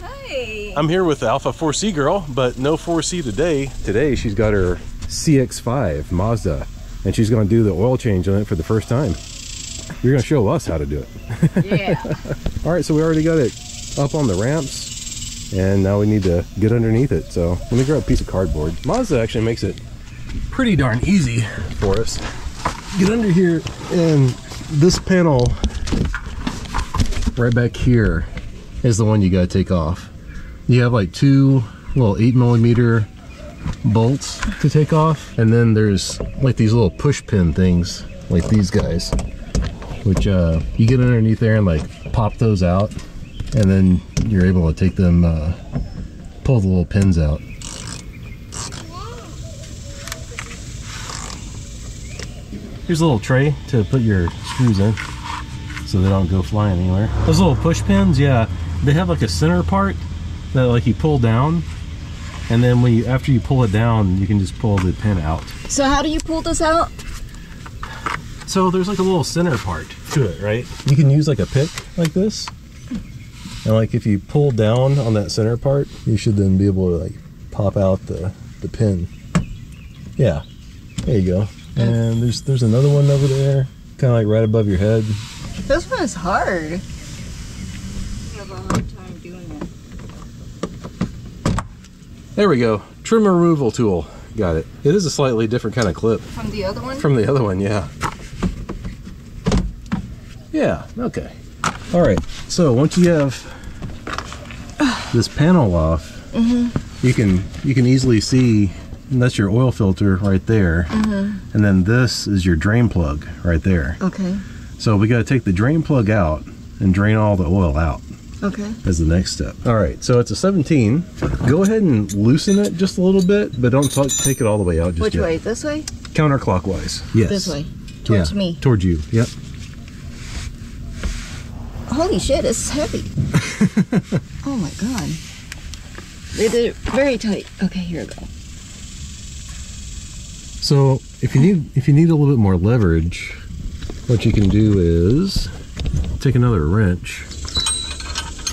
Hi. I'm here with Alfa 4C girl, but no 4C today. Today she's got her CX-5 Mazda, and she's going to do the oil change on it for the first time. You're going to show us how to do it. Yeah. All right, so we already got it up on the ramps, and now we need to get underneath it. So let me grab a piece of cardboard. Mazda actually makes it pretty darn easy for us. Get under here, and this panel right back here is the one you got to take off. You have like two little eight millimeter bolts to take off, and then there's like these little push pin things, like these guys, which uh, you get underneath there and like pop those out, and then you're able to take them, uh, pull the little pins out. Here's a little tray to put your screws in so they don't go flying anywhere. Those little push pins, yeah, they have like a center part that like you pull down and then when you after you pull it down you can just pull the pin out. so how do you pull this out? So there's like a little center part to it, right? You can use like a pick like this. And like if you pull down on that center part, you should then be able to like pop out the, the pin. Yeah. There you go. And there's there's another one over there, kind of like right above your head. This one is hard. I have a hard time doing it. There we go. Trim removal tool. Got it. It is a slightly different kind of clip From the other one? from the other one, yeah. Yeah, okay. All right, so once you have this panel off, mm-hmm. you can you can easily see and that's your oil filter right there, mm-hmm. and then this is your drain plug right there. Okay. So we got to take the drain plug out and drain all the oil out Okay. as the next step. All right, so it's a 17. Go ahead and loosen it just a little bit, but don't take it all the way out just Which yet. way? This way? Counterclockwise. Yes. This way. Towards Yeah, me. Towards you. Yep. Holy shit, it's heavy. oh my god. They did it very tight. Okay, here we go. So if you need if you need a little bit more leverage, what you can do is take another wrench,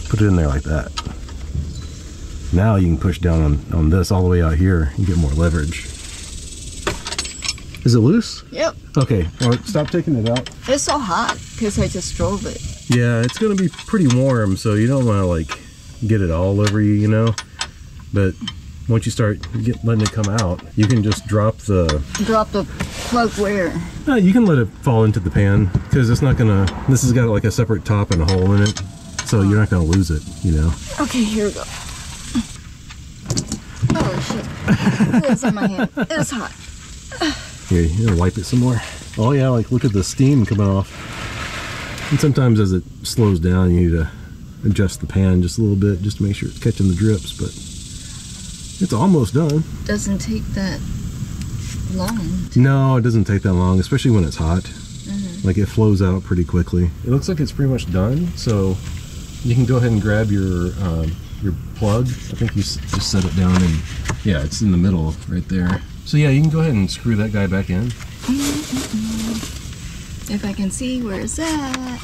put it in there like that. Now you can push down on, on this all the way out here and get more leverage. Is it loose? Yep. Okay, right, stop taking it out. It's so hot because I just drove it. Yeah, it's gonna be pretty warm, so you don't wanna like get it all over you, you know? But once you start get, letting it come out, you can just drop the Drop the plug where? Uh, you can let it fall into the pan because it's not gonna. This has got like a separate top and a hole in it, so you're not gonna lose it. You know. Okay, here we go. Oh shit. it's on my hand. It's hot. Here, you gonna wipe it some more. Oh yeah, like look at the steam coming off. And sometimes as it slows down, you need to adjust the pan just a little bit just to make sure it's catching the drips. But it's almost done. Doesn't take that long. No, it doesn't take that long, especially when it's hot. Like it flows out pretty quickly. It looks like it's pretty much done, so you can go ahead and grab your um, your plug. I think you s- just set it down and yeah, it's in the middle right there. So yeah, you can go ahead and screw that guy back in. If I can see where it's at.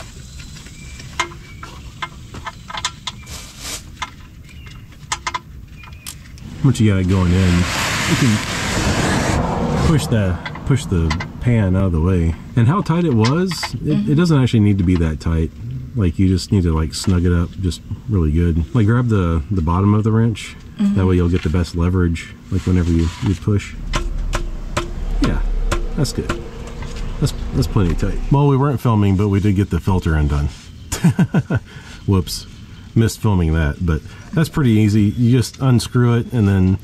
Once you got it going in, you can push the push the pan out of the way. And how tight it was, it, it doesn't actually need to be that tight. Like you just need to like snug it up just really good. Like grab the the bottom of the wrench. Mm-hmm. That way you'll get the best leverage. Like whenever you you push. Yeah, that's good. That's that's plenty tight. Well, we weren't filming, but we did get the filter undone. Whoops, missed filming that, but that's pretty easy. You just unscrew it and then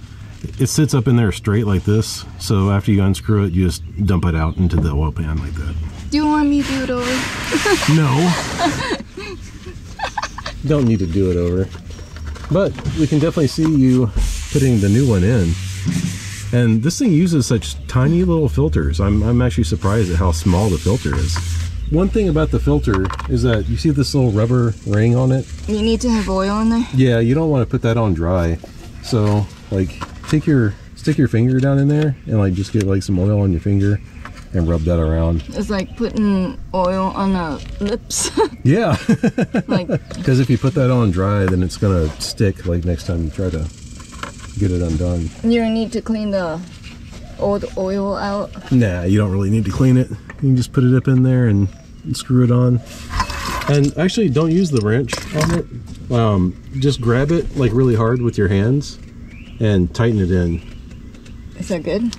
it sits up in there straight like this. So after you unscrew it, you just dump it out into the oil pan like that. Do you want me to do it over? No. Don't need to do it over. But we can definitely see you putting the new one in. And this thing uses such tiny little filters. I'm, I'm actually surprised at how small the filter is. One thing about the filter is that you see this little rubber ring on it? You need to have oil in there? Yeah, you don't want to put that on dry. So, like, take your stick your finger down in there and like just get like some oil on your finger and rub that around. It's like putting oil on the lips. Yeah, like, because if you put that on dry, then it's gonna stick. Like next time you try to get it undone. you don't need to clean the old oil out. Nah, you don't really need to clean it. You can just put it up in there and screw it on. And actually, don't use the wrench on it. Um, just grab it like really hard with your hands and tighten it in. Is that good?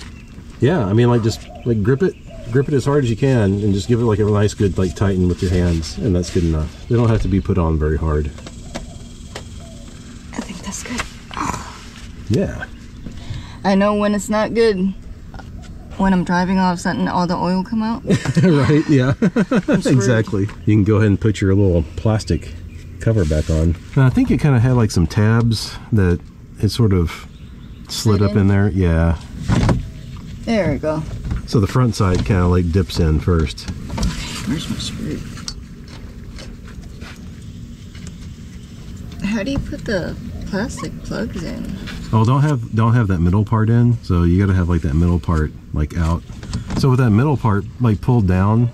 Yeah, I mean, like just like grip it, grip it as hard as you can, and just give it like a nice good like tighten with your hands, and that's good enough. They don't have to be put on very hard. I think that's good. Yeah. I know when it's not good. When I'm driving off something, all the oil come out. right. Yeah. Exactly. You can go ahead and put your little plastic cover back on. And I think it kind of had like some tabs that it sort of slid up in? in there. Yeah. There we go. So the front side kind of like dips in first. Where's my screw? How do you put the plastic plugs in? Oh, don't have don't have that middle part in. So you got to have like that middle part like out. So with that middle part like pulled down,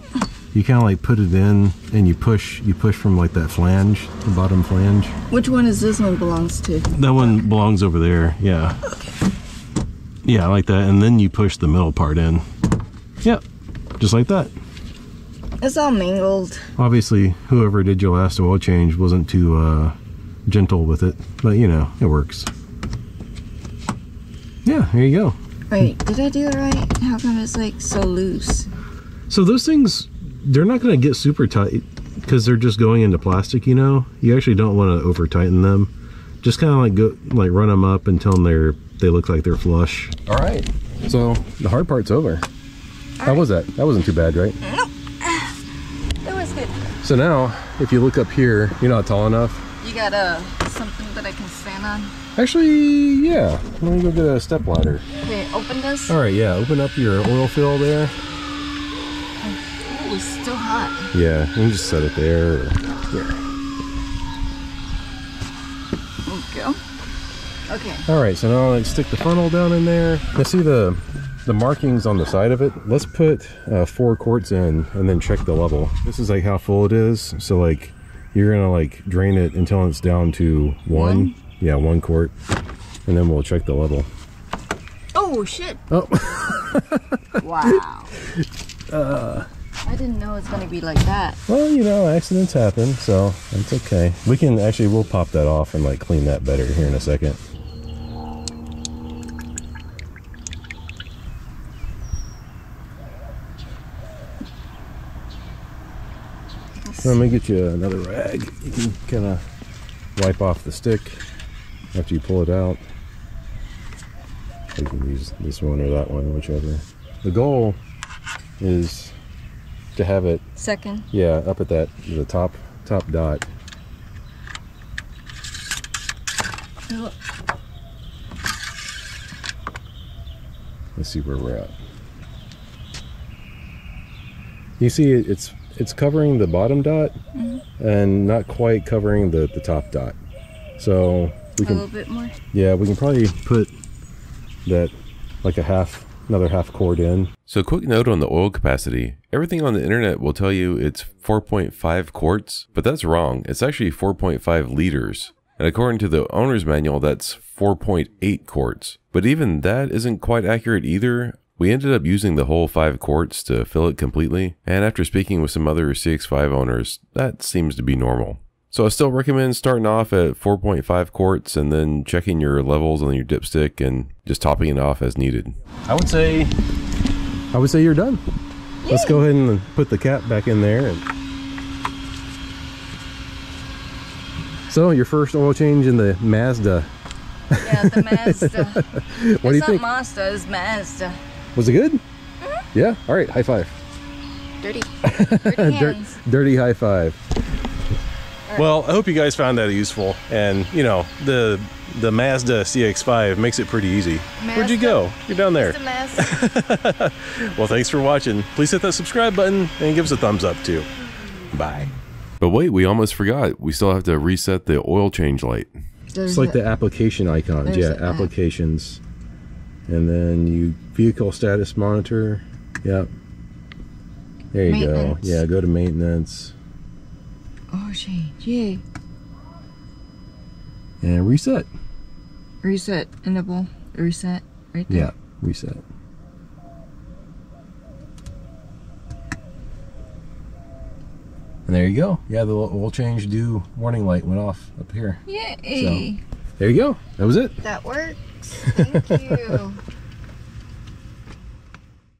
you kind of like put it in and you push you push from like that flange, the bottom flange. Which one is this one belongs to? That one belongs over there. Yeah. Yeah, I like that. And then you push the middle part in. Yep. Just like that. It's all mingled. Obviously, whoever did your last oil change wasn't too uh, gentle with it, but you know, it works. Yeah, there you go. Wait, did I do it right? How come it's like so loose? So those things, they're not going to get super tight because they're just going into plastic. You know, you actually don't want to over tighten them. Just kind of like go, like run them up until they're they look like they're flush. All right. So the hard part's over. How was that? That wasn't too bad, right? That was good. So now, if you look up here, you're not tall enough. You got uh, something that I can stand on? Actually, yeah. Let me go get a step ladder. Okay, open this. All right, yeah. Open up your oil fill there. Ooh, it's still hot. Yeah, you can just set it there. Or here. There we go. Okay. All right, so now let's stick the funnel down in there. Let's see the the markings on the side of it. Let's put uh, four quarts in and then check the level. This is like how full it is. So like you're gonna like drain it until it's down to one. One? Yeah, one quart, and then we'll check the level. Oh shit! Oh, Wow. I didn't know it's gonna be like that. well, you know, accidents happen, so it's okay. We can actually we'll pop that off and like clean that better here in a second. Let me get you another rag. You can kind of wipe off the stick after you pull it out. You can use this one or that one, whichever. The goal is to have it, Second. yeah, up at that the top top dot. Let's see where we're at. You see, it's it's covering the bottom dot mm-hmm. and not quite covering the the top dot. So we can a can little bit more. Yeah, we can probably put that like a half, another half quart in. So, quick note on the oil capacity. Everything on the internet will tell you it's 4.5 quarts, but that's wrong. It's actually 4.5 liters. And according to the owner's manual, that's 4.8 quarts. But even that isn't quite accurate either. We ended up using the whole 5 quarts to fill it completely, and after speaking with some other CX5 owners, that seems to be normal. So I still recommend starting off at 4.5 quarts and then checking your levels on your dipstick and just topping it off as needed. I would say, I would say you're done. Let's go ahead and put the cap back in there. And... So your first oil change in the Mazda. Yeah, the Mazda. What do you it's think? not Mazda, it's Mazda. Was it good? Mm-hmm. Yeah. All right. High five. Dirty. Dirty Dirt, dirty high five. Well, I hope you guys found that useful. And you know, the the Mazda CX-5 makes it pretty easy. Where'd you go? You're down there. Mazda. Well, thanks for watching. Please hit that subscribe button and give us a thumbs up too. Bye. But wait, we almost forgot. We still have to reset the oil change light. It's like the application icons. Yeah, the app. applications. And then you vehicle status monitor. Yep. There you go. Yeah, go to maintenance Oh, change. Yay. and reset. Reset. Enable. Reset. Right there. Yeah, reset. And there you go. Yeah, the oil change due warning light went off up here. Yay. So, There you go. That was it. That works. Thank you.